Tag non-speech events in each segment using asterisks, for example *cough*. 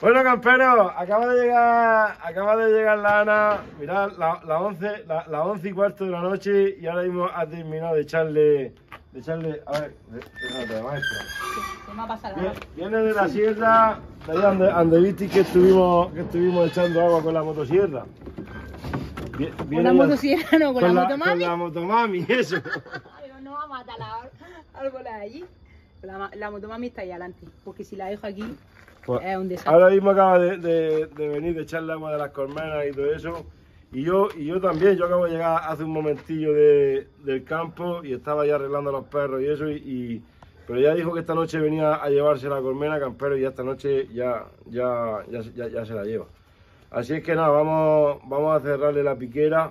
Bueno, campero, acaba de llegar, acaba de llegar la Ana, mirad, la, la 11, la, la 11 y cuarto de la noche y ahora mismo ha terminado de echarle, de echarle, a ver, de, de, de maestra. Se me ha pasado la Viene, viene de la sierra, de allá donde, donde visteis que estuvimos, que estuvimos echando agua con la motosierra. Con la motosierra, no, con, la, Con motomami. la motomami, *laughs* eso. Pero no va a matar la árboles allí. La, la motomami está ahí adelante. Porque si la dejo aquí, Pues, es un desastre. ahora mismo acaba de, de- de venir de echarle agua de las colmenas y todo eso. Y yo, y yo también, yo acabo de llegar hace un momentillo de- del campo y estaba ya arreglando a los perros y eso. Y, y- pero ya dijo que esta noche venía a llevarse la colmena, campero, y ya esta noche ya, ya, ya, ya- ya se la lleva. Así es que nada, vamos, vamos a cerrarle la piquera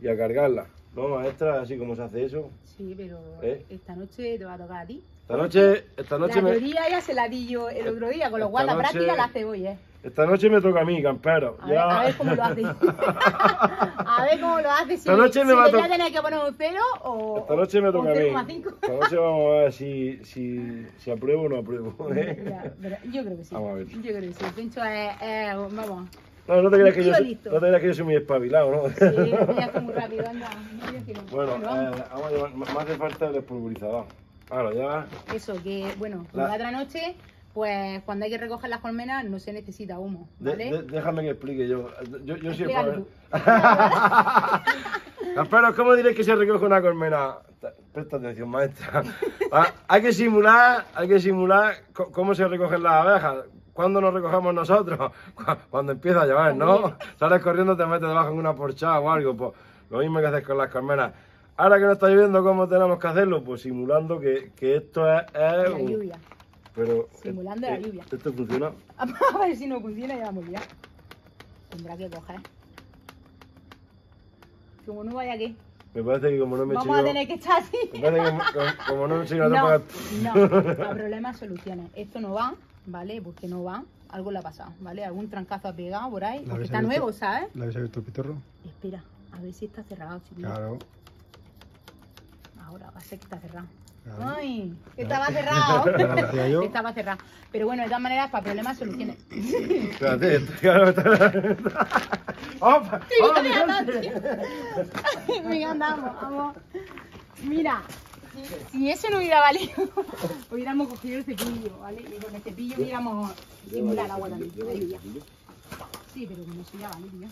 y a cargarla. ¿No, maestra? Así como se hace eso. Sí, pero ¿Eh? esta noche te va a tocar a ti. Esta noche, esta noche la me... teoría ya se la di yo el otro día, con lo Esta cual la noche- práctica la hace hoy, ¿eh? Esta noche me toca a mí, campero. A ver, Ya- a ver cómo lo hace. *laughs* a ver cómo lo hace. Si, Esta noche me si va a tener que poner un cero o. Esta noche me toca a mí. 0,5. Esta noche vamos a ver si, si, si apruebo o no apruebo. ¿eh? Ya, pero yo creo que sí. Vamos a ver. Yo creo que sí. Pincho es. vamos. No, no te creas que yo Tío soy, listo. no te creas que yo soy muy espabilado, ¿no? Sí, ya está muy rápido, anda. No. Bueno, vamos. eh, vamos a llevar, me hace falta el espulverizador. Ahora ya. Eso, que bueno, La- la otra noche, pues cuando hay que recoger las colmenas no se necesita humo, de- ¿vale? de- déjame que explique yo. Yo, yo Explícalo espabilado. *laughs* Campero, ¿cómo diréis que se recoge una colmena? Ta- Presta atención, maestra. *laughs* Ah, hay que simular, hay que simular cómo se recogen las abejas. ¿Cuándo nos recogemos nosotros? Cu- *laughs* Cuando empieza a llover, ¿no? Sales corriendo, te metes debajo en una porchada o algo. Pues lo mismo que haces con las colmenas. Ahora que no está lloviendo, ¿cómo tenemos que hacerlo? Pues simulando que, que esto es, es La un- lluvia. Pero, Simulando la lluvia. ¿Esto funciona? *laughs* A ver si no funciona, ya vamos ya. Tendrá que coger. Como no vaya aquí. Me parece que como no me Vamos a tener que estar así. Me parece que como, no me sigo No, no, *laughs* no, a problemas soluciones. Esto no va, ¿vale? Porque no va. Algo le ha pasado, ¿vale? Algún trancazo ha pegado por ahí. ¿La Porque está abierto? nuevo, ¿sabes? ¿Le habéis abierto el pitorro? Espera, a ver si está cerrado, chiquillo. Claro. Ahora va a ser que está cerrado. claro. Ay, *laughs* estaba cerrado. Estaba cerrado. Pero bueno, de todas maneras, para problemas soluciones. *laughs* Espérate, está... ¡Opa! *laughs* Andamos, vamos. Mira, si, si eso no hubiera valido, hubiéramos cogido el cepillo, ¿vale? Y con el cepillo hubiéramos simulado el agua también. Sí, pero con eso ya vale, tío.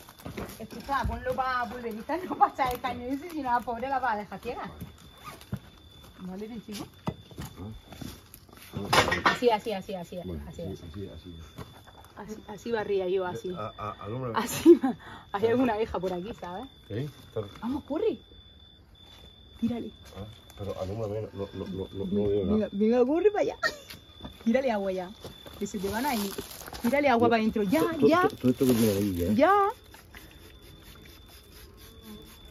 Escucha, ponlo para pulverizar, no pasa el caño ese, si no la pobre la va a dejar ciega. ¿Vale, bien, chico? Así, así, así, así, así, así, así, así. así, así barría yo, así. A- a-. Así, va. *laughs* hay alguna abeja por aquí, ¿sabes? ¿Sí? Está- Vamos, corre. Tírale. ah, Pero alúmbrame, no, no, no, no, no veo Venga, nada. venga, corre para allá. Tírale agua ya. Que se te van a ir. Tírale agua para adentro. Ya, ya, Todo esto que tiene ahí, ¿eh? ya.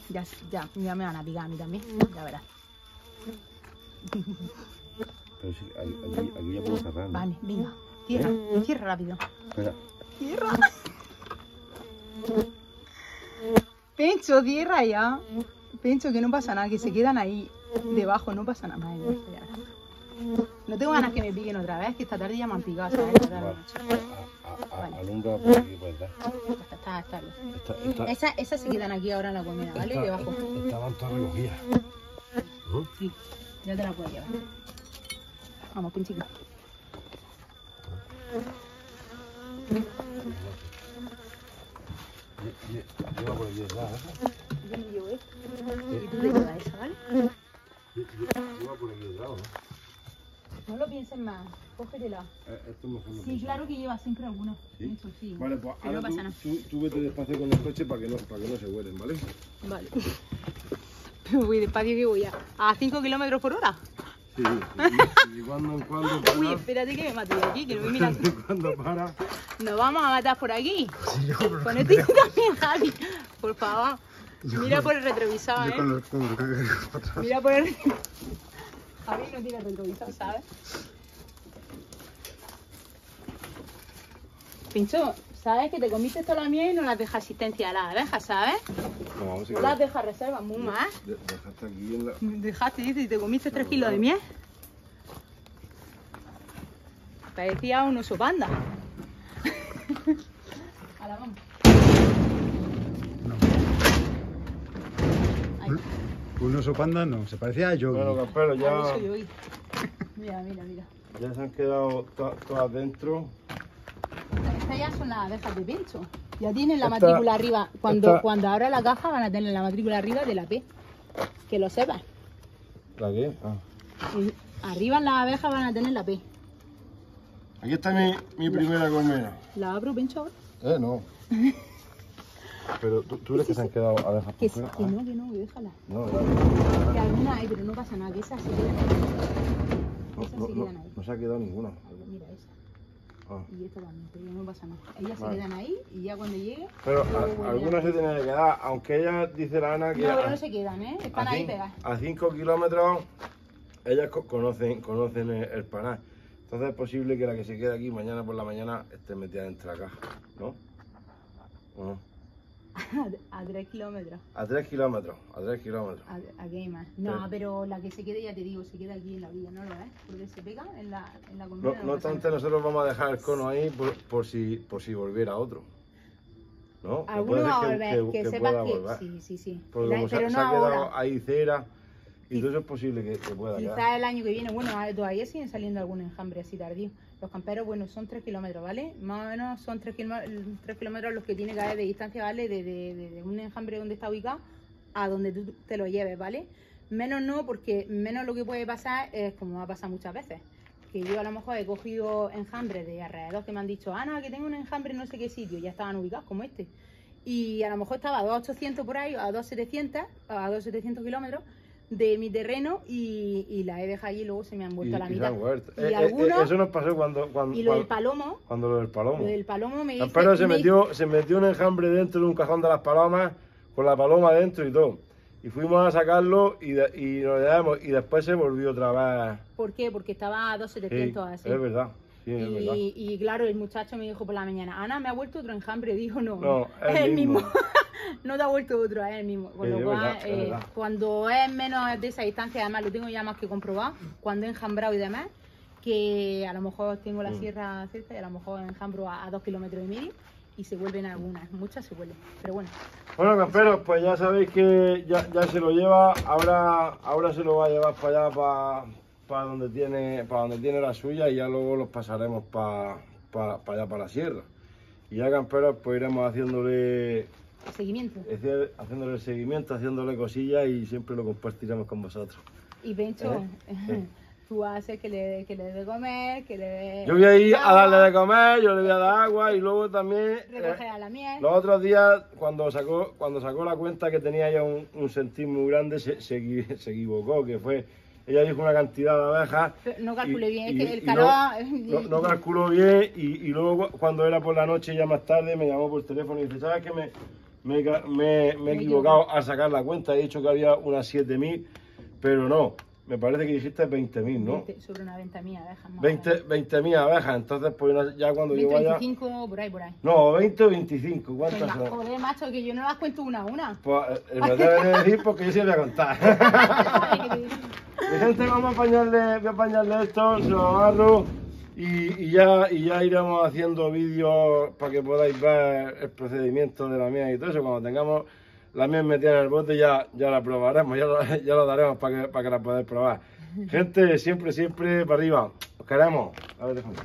Ya, ya, ya me van a picar a mí también. Ya verás. Pero sí, aquí, aquí, ya puedo cerrar, ¿no? Vale, venga. Cierra, cierra rápido. Espera. Cierra. Pencho, cierra ya. Pencho, que no pasa nada, que se quedan ahí debajo, no pasa nada. Madre mía. No tengo ganas que me piquen otra vez, que esta tarde ya me han picado, ¿sabes? Esta tarde, Vale. A- a- a- Alumbra por aquí, detrás. Está, está, está bien. Esas esas se quedan aquí ahora en la comida, ¿vale? Debajo. Estaban todas recogidas. ¿no? Sí, ya te la puedo llevar. Vamos, lle- Lleva por aquí ¿eh? Yo me llevo esta. Y tú te llevas esa, ¿vale? Lle- lle- Lleva por aquí detrás, ¿no? No lo pienses más. Cógetela. Eh, Esto mejor no Sí, claro que lleva siempre alguna. ¿Sí? Eso sí. Vale, pues ahora no tú, pasa nada. tú, tú vete despacio con el coche para que no, para que no se huelen, ¿vale? Vale. *laughs* Voy despacio que voy a. ¿A 5 kilómetros por hora? Sí, y, y cuando en cuando *laughs* para, Uy, espérate que me mato de aquí, que no me miran. de cuando para. Nos vamos a matar por aquí. Sí, yo, pero Ponete tú también, Javi. Por favor. Mira por el retrovisor, yo con ¿eh? los con los. Mira por el *laughs* Javi no tiene retrovisor, ¿sabes? Pincho, ¿sabes que te comiste toda la miel y no las dejas asistencia a las abejas, ¿sabes? No, vamos a No las dejas reservas, muy más. de- Dejaste aquí en la. Dejaste, dice, y te comiste 3 kilos de miel. Parecía un oso panda. *laughs* Ahora vamos. No. Ahí. Un oso panda no, se parecía a Yogi. Bueno, camperos, Ahí ya. Mira, mira, mira. ya se han quedado to- todas dentro. Ya son las abejas de pincho. Ya tienen la Esta- matrícula arriba. Cuando, esta- cuando abra la caja van a tener la matrícula arriba de la P. Que lo sepas. ¿La qué? Ah. Arriba en las abejas van a tener la P. Aquí está mi, mi primera colmena. ¿La abro, pincho? ahora? Eh, no. *laughs* Pero tú, tú crees que se han quedado abejas Que, por fuera. que Ah, no, que no, que déjala. No, ya. Que alguna hay, pero no pasa nada, que esas se quedan ahí. No, Esas no, se no, quedan ahí. no se ha quedado ninguna. Mira esa. Ah. Y esta también, pero no pasa nada. Ellas Vale. se quedan ahí y ya cuando llegue. Pero a- algunas se tienen que quedar, aunque ella dice la Ana que No, pero no se quedan, ¿eh? Están ahí pegadas. a 5 kilómetros ellas co- conocen, conocen el, el panar. Entonces es posible que la que se quede aquí mañana por la mañana esté metida dentro de la caja, ¿no? ¿O no? *laughs* a 3 kilómetros. A 3 kilómetros, a 3 kilómetros. A- más. No, Sí. pero la que se quede, ya te digo, se queda aquí en la orilla, ¿no lo ves? Porque se pega en la, en la No, no obstante, nosotros vamos a dejar el cono ahí por, por si, por si volviera otro. ¿No? Alguno va a volver, que, que sepas que. volver. Sí, sí, sí. Porque La- como se, pero se no ha quedado ahora. ahí cera y eso es posible que, que pueda Quizás quedar. el año que viene, bueno, ah, todavía siguen saliendo algunos enjambres así tardíos. Los camperos, bueno, son 3 kilómetros, ¿vale? Más o menos son 3 kilómetros los que tiene que haber de distancia, ¿vale? De, de- de- de un enjambre donde está ubicado a donde tú te lo lleves, ¿vale? Menos no, porque menos lo que puede pasar es como ha pasado muchas veces. Que yo a lo mejor he cogido enjambres de alrededor que me han dicho, Ana, que tengo un enjambre en no sé qué sitio, ya estaban ubicados como este. Y a lo mejor estaba a 2.800 por ahí, a 2.700, a 2.700 kilómetros de mi terreno y, y la he dejado allí y luego se me han Y, vuelto a la y mitad. Y Eh, eh, algunos- eso nos pasó cuando, cuando, Y lo del palomo, cuando lo del palomo. lo del palomo me se me metió, se metió un enjambre dentro de un cajón de las palomas, con la paloma dentro y todo. Y fuimos a sacarlo y, de- y nos llevamos y después se volvió otra vez. ¿Por qué? Porque estaba a Sí, 2.700 así. es verdad. Sí, es verdad. Y, claro, el muchacho me dijo por la mañana, Ana, me ha vuelto otro enjambre. Dijo, no, No, *laughs* es el mismo. mismo. *laughs* no te ha vuelto otro, es el mismo. Con Sí, lo cual, verdad, eh, cuando es menos de esa distancia, además lo tengo ya más que comprobado, cuando he enjambrado y demás, que a lo mejor tengo la Mm. sierra cerca y a lo mejor enjambro a, a dos kilómetros y medio y se vuelven algunas, muchas se vuelven. Pero bueno, Bueno, camperos, pues ya sabéis que ya, ya se lo lleva, ahora, ahora se lo va a llevar para allá, para, para donde tiene, para donde tiene la suya y ya luego los pasaremos para, para, para allá, para la sierra. Y ya camperos, pues iremos haciéndole, seguimiento. hacer- haciéndole el seguimiento, haciéndole cosillas y siempre lo compartiremos con vosotros. Y Pencho, ¿Eh? *laughs* tú haces que le, que le dé de comer, que le dé... Yo voy a ir a agua, darle de comer, yo le voy a dar agua y luego también... eh, Recoger a la miel. Los otros días, cuando sacó, cuando sacó la cuenta que tenía ya un, un sentir muy grande, se, se se equivocó, que fue, ella dijo una cantidad de abejas. Pero no calculé y- bien, es y- que el calor... No, *laughs* no- no calculó bien y, y luego cu- cuando era por la noche, ya más tarde, me llamó por teléfono y dice, ¿sabes qué? Me, me, me- me he equivocado al sacar la cuenta, he dicho que había unas 7.000, pero no, me parece que dijiste 20.000, ¿no? 20 sobre una venta mía, abejas más. 20 20.000 abejas, entonces pues ya cuando yo 20, vaya... 25, por ahí, por ahí. No, 20 o 25, ¿cuántas Venga, son? joder, macho, que yo no las cuento una a una. Pues eh, me debes de decir porque yo sí voy a contar. *laughs* *laughs* Gente, vamos a apañarle, voy a apañarle esto, se lo agarro y, ya, y ya iremos haciendo vídeos para que podáis ver el procedimiento de la miel y todo eso. Cuando tengamos la miel metida en el bote ya, ya la probaremos, ya lo, *laughs* ya lo daremos para que, para que la podáis probar. Gente, siempre, siempre para arriba. Os queremos. A ver, déjame.